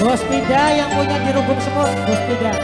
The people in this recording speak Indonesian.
Gospida yang punya jeruk semut, Gospida.